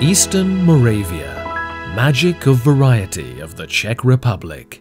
Eastern Moravia, Magic of Variety of the Czech Republic.